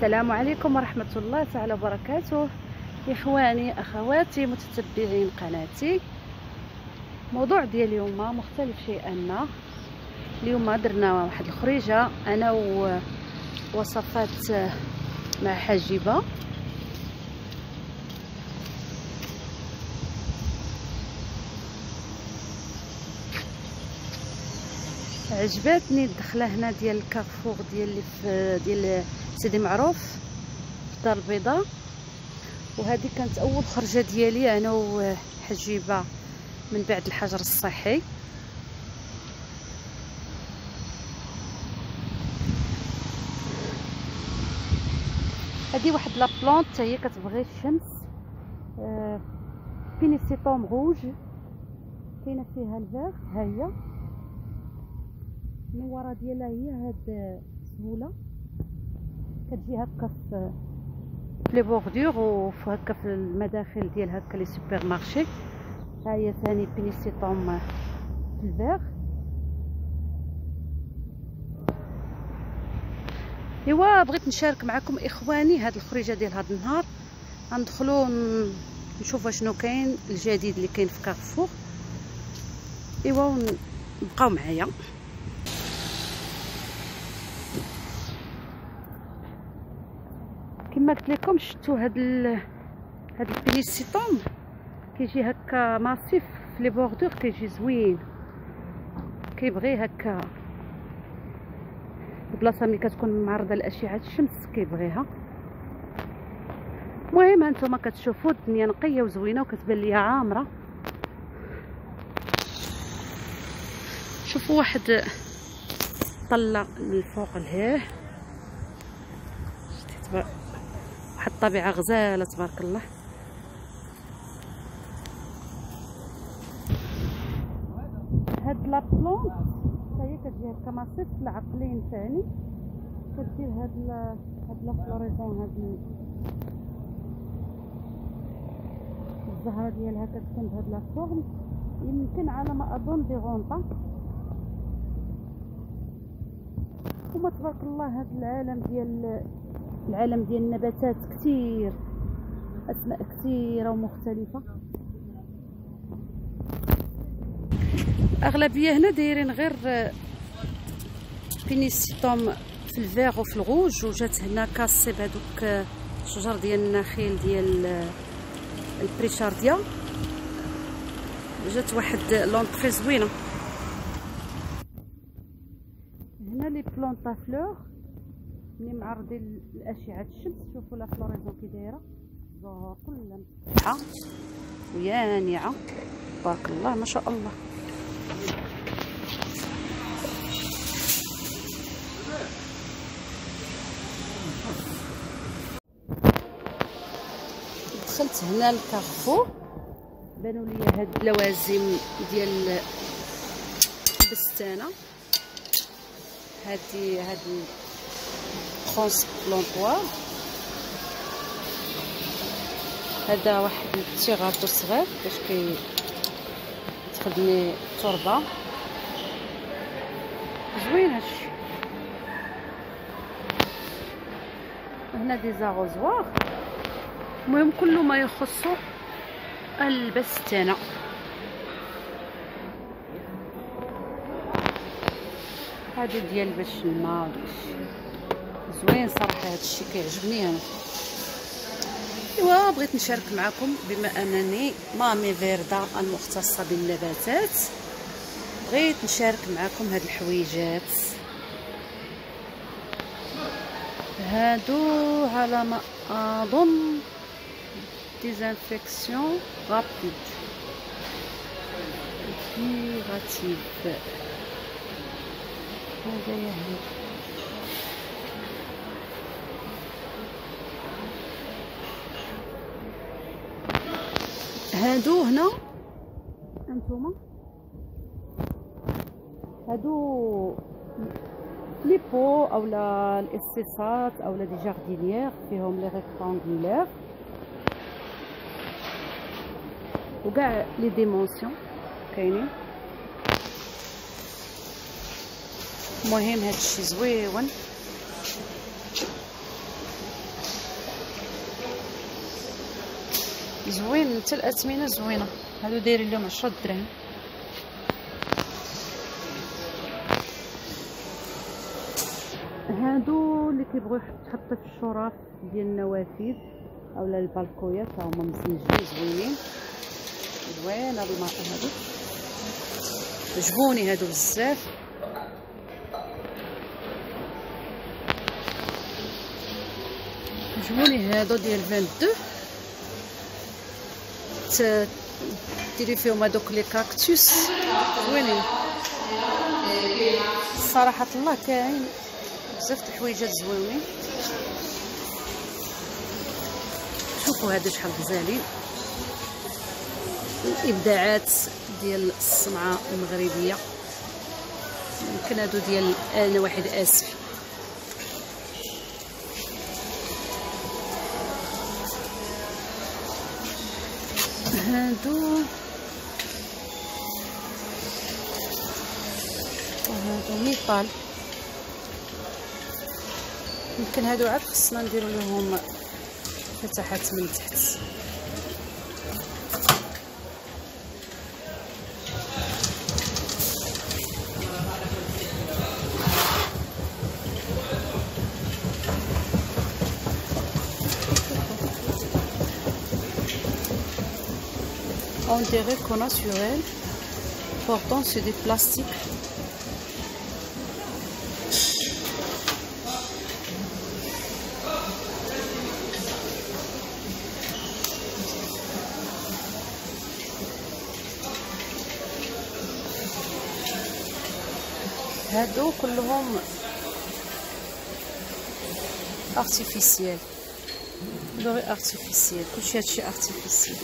السلام عليكم ورحمة الله تعالى وبركاته. إخواني أخواتي متتبعين قناتي. موضوع ديال اليوم مختلف شيئا. اليوم درنا واحد الخريجة أنا ووصفات مع حجيبة عجباتني الدخلة هنا ديال الكارفور ديال ديال سيدي معروف في الدار البيضاء وهذه كانت أول خرجة ديالي أنا وحجيبة من بعد الحجر الصحي. هذه واحد لا بلونت هي كتبغي الشمس. آه بينيسيتوم روج كاينة فيها ال vert ها هي. النواره ديالها هي هاد السهوله كتجي هكا في les bordures وفي هكا في المداخل ديال هكا les supermarchés. ها هي ثاني pennisetum في ال vert ايوا بغيت نشارك معكم إخواني هاد الخريجة ديال هاد النهار. غندخلو نشوفوا شنو كاين الجديد اللي كاين في كارفور ايوا بقاو معايا. كما قلت لكم شفتوا هاد ال... هاد ال pennisetum كيجي هكا massif في les bordures كيجي زوين. كيبغي هكا. البلاصه ملي كتكون معرضة لأشعة الشمس كيبغيها. المهم هانتوما كتشوفوا الدنيا نقية وزوينة وكتبان ليها عامرة. شوفوا واحد طلع من الفوق لهيه. واحد الطبيعة غزالة تبارك الله. هاد لا بلونط هي كتجي هكا ماسيف العقلين ثاني كدير هاد لا هاد la floraison هاد الزهرة ديالها كتكون بهاد la forme. يمكن على ما أظن des plantes وما تبارك الله هاد العالم ديال العالم ديال النباتات كثير أسماء كثيره ومختلفة. أغلبية هنا دايرين غير pennisetum في ال vert وفي الغوج وجات هنا cassé بهذوك الشجر ديال النخيل ديال ال Pritchardia. جات واحد l'entrée زوينه هنا les plantes à fleurs. ملي معرضين لاشعه الشمس. شوفوا la floraison كي دايرة. الزهور كلها مفتحه ويانعه تبارك الله ما شاء الله. دخلت هنا الكارفور بانوا لي هاد اللوازم ديال البستانة. هادي هادي transplantoir هذا واحد ال petit râteau صغير باش كي تخدمي التربه زوين هادشي. هنا des arrosoirs المهم كل ما يخص البستانة. هادو ديال باش الماء وداكشي زوين صراحة هذا الشيء كيعجبني أنا. إيوا بغيت نشارك معكم بما أنني مامي فيردا المختصة بالنباتات. بغيت نشارك معكم هاد الحويجات. هادو على ما أظن désinfection rapide. curatif هذا هي هادو هنا. أنتوما. هادو les pots أولا الأصيصات أولا des jardinières فيهم les rectangulaires وكاع les dimensions كاينين. المهم هادشي زويون. زوين حتى الاثمنه زوينة. هادو دايرين لهم 10 دراهم هادو اللي كيبغيو يحط في الشرفة ديال النوافذ أولا البالكويات هما مزينجين زوينين. زوين هاد الماركه هادو. عجبوني هادو بزاف. عجبوني هادو ديال 22 ديري فيهم هادوك لي كاكتوس زوينين صراحة الله كاين بزاف د الحويجات زوينين. شوفوا هذا شحال غزالين الإبداعات ديال الصنعة المغربية. يمكن هادو ديال أنا واحد اسفي هادو. هادو ميطال يمكن هادو عاد خصنا نديرو لهم فتحات من تحت. On dirait qu'on a sur elle. Pourtant, c'est des plastiques. هادو كلهم ارتيفيسيال دوري ارتيفيسيال كلشي هادشي ارتيفيسيال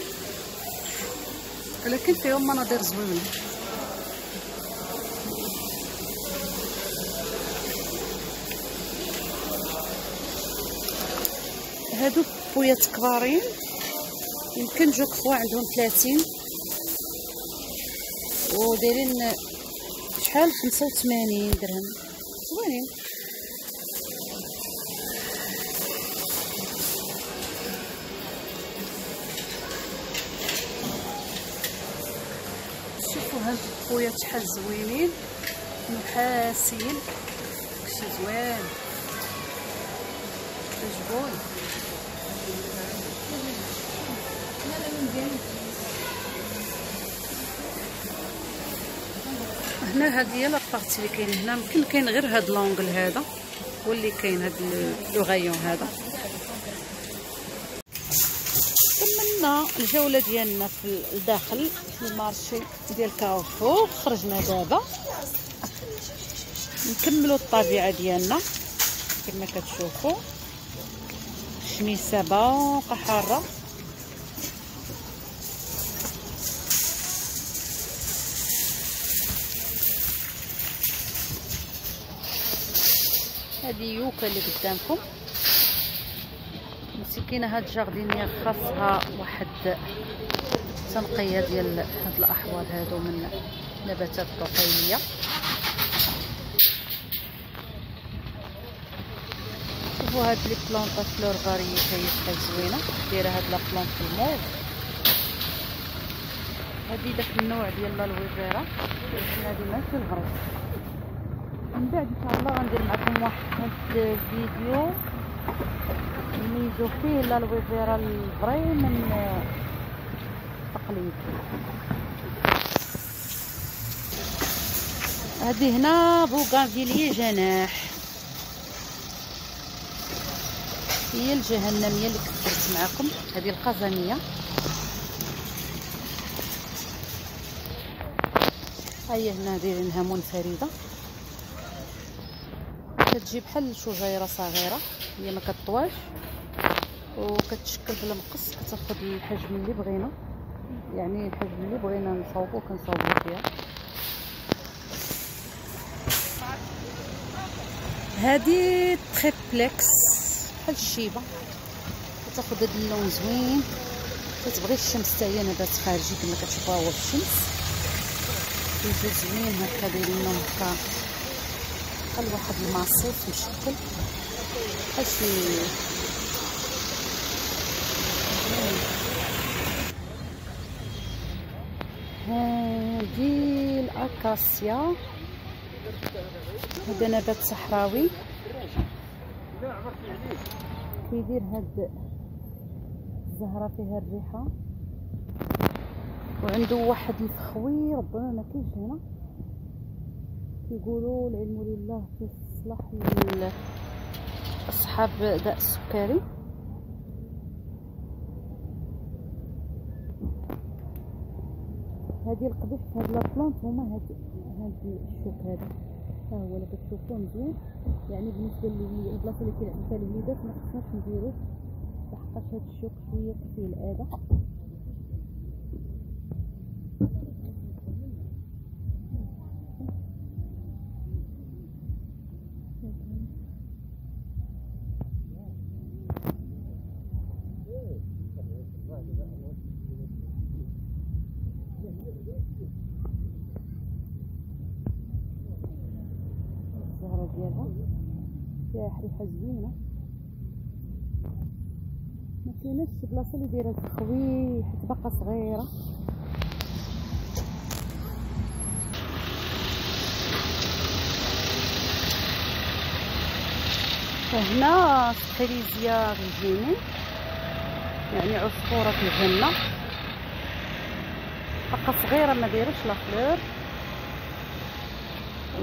ولكن فيهم مناظر زوينه هادو بويات كبارين. يمكن جوج فوا عندهم 30 ودايرين شحال؟ 85 درهم. زوينين البويات شحال زوينين نحاسين شي زوين. عجبوني. هنا هاد هي لابارتي اللي كاين هنا. يمكن كاين غير هاد لونغل هذا هو كاين هاد لو غايون هذا. الجولة ديالنا في الداخل في المارشي ديال كارفور خرجنا دابا. نكملوا الطبيعة ديالنا. كما كتشوفوا. الشميسه باقا حارة. هذه يوكا اللي قدامكم. مسكينة هاد ال jardinière خاصها واحد تنقية ديال هاد الاحواض هادو من نباتات الطفيليه شوفوا هاد les plantes à fleurs variées هي شحال زوينة. دايرة هاد la plante في الموف. هادي داك النوع ديال l'aloe vera هادي ما في الغرب. من بعد إن شاء الله غندير معكم واحد الفيديو. نميزو فيه l'aloe vera ال vraie من التقليد هذه هنا bougainvillier جناح. هي الجهنميه اللي كثرت معكم. هذه القزمية. هيا هنا دايرينها منفردة. كتجي بحال شجيرة صغيرة. هي ما كطواش وكتشكل بالمقص كتاخذ الحجم اللي بغينا. يعني الحجم اللي بغينا نصاوبو كنصاوبو فيها. هادي تريبلكس بحال الشيبة. كتاخذ هاد اللون زوين. كتبغي الشمس حتى هي نبات خارجي كما كتشوفوها هو في الشمس. كيجي زوين هكا دايرين لهم هكا. بحال واحد الماسيف مشكل. شي هادي الاكاسيا هذا نبات صحراوي. كيدير هاد الزهرة فيها الريحة. وعنده واحد الفخوي ربما ما كاينش هنا. كيقولوا العلم لله تصلح أصحاب داء السكري. هذه القبيح في هاد la plante هما هاد هاد الشوك هذا. ها هو اللي كتشوفوه مزيان. يعني بالنسبة للبلاصة اللي كيلعبوا فيها الوليدات ما خصناش نديروه لحقاش هاد الشوك شوية فيه الاذى الزهرة ديالها فيها ريحة زوينة. ما شي بلاصة اللي دايرة تخوي حيت باقا صغيرة. هنا سكريزيا ريجيني يعني عصفورة في الجنة. باقا صغيرة ما دايرش لا فلور.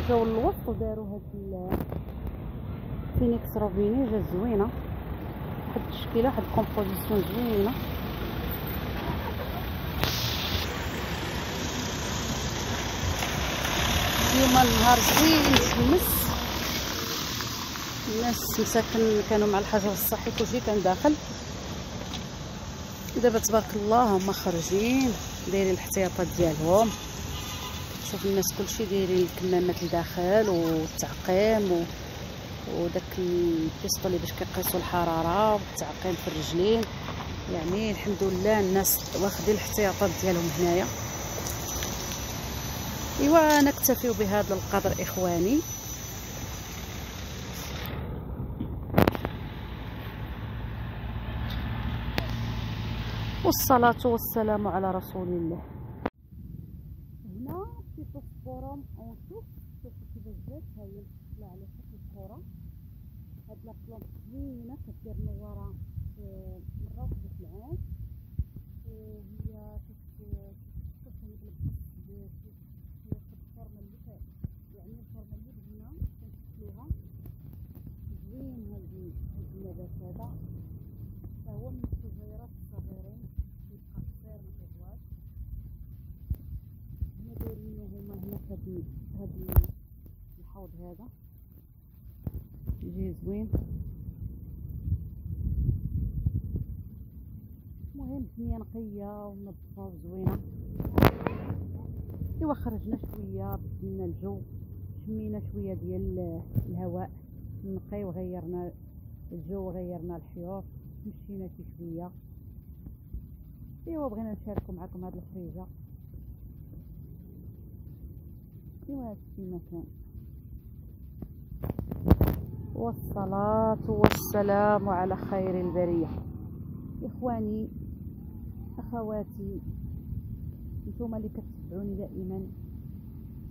جاو الوسط وداروا هاد الفينيكس روبيني جا زوينة. واحد التشكيلة واحد ال composition زوينة. اليوم النهار زوين مشمس الناس مساكن كانوا مع الحجر الصحي كلشي كان داخل. دابا تبارك الله هما خارجين دايرين الاحتياطات ديالهم. شوف الناس كلشي دايرين الكمامات لداخل والتعقيم و... وداك البيستولي باش كيقيسوا الحرارة والتعقيم في الرجلين. يعني الحمد لله الناس واخدين الاحتياطات ديالهم هنايا. ايوا نكتفي بهذا القدر إخواني. والصلاة والسلام على رسول الله. هنا في فوسفوروم اونشوف شوفوا كيفاش جات ها هي على شكل كره هاد لا زوينة كدير نواره مره واحدة في العام وهي كتكون بالبحث في الفورمه اللي يعني الفورمه اللي بغينا كنشكلوها زوين هاد هاد النبات هذا فهو من الشجيرات الصغيرين كيبقى قصير ما كيطواش هنا دايرينو هما هنا فهاد هاد الحوض هذا يجي زوين المهم الدنيا نقية ومنظفة وزوينة إيوا خرجنا شوية بدلنا الجو شمينا شوية ديال الهواء نقي وغيرنا الجو وغيرنا الحيوط مشينا شي شوية. إيوا بغينا نشاركو معكم هاد الخريجة. إيوا هادشي مكان. والصلاة والسلام على خير البرية. إخواني أخواتي نتوما اللي كتتبعوني دائما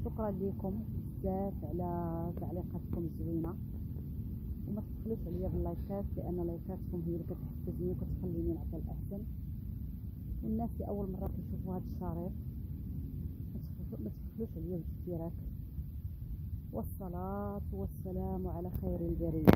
شكرا لكم بزاف على تعليقاتكم الزوينة. وما تبخلوش عليا باللايكات لأن لايكاتكم هي اللي كتحفزني وكتخليني نعطي الأحسن. والناس اللي أول مرة كيشوفوا هذا الشريط ما تبخلوش عليا بالاشتراك والصلاة والسلام على خير البرية.